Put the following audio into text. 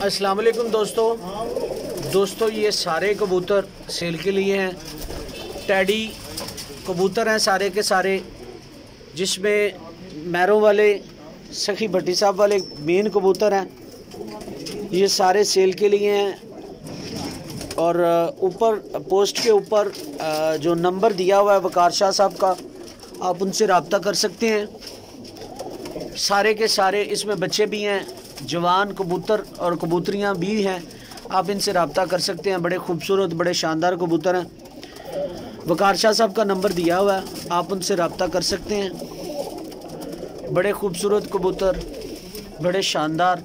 अस्सलाम वालेकुम दोस्तों। दोस्तों, ये सारे कबूतर सेल के लिए हैं। टैडी कबूतर हैं सारे के सारे, जिसमें मैरों वाले, सखी भट्टी साहब वाले मेन कबूतर हैं। ये सारे सेल के लिए हैं। और ऊपर पोस्ट के ऊपर जो नंबर दिया हुआ है वकार शाह साहब का, आप उनसे रबता कर सकते हैं। सारे के सारे इसमें बच्चे भी हैं, जवान, कबूतर और कबूतरियाँ भी हैं। आप इनसे रबता कर सकते हैं, बड़े खूबसूरत, बड़े शानदार कबूतर हैं। वकार शाह साहब का नंबर दिया हुआ है, आप उनसे रबता कर सकते हैं। बड़े खूबसूरत कबूतर, बड़े शानदार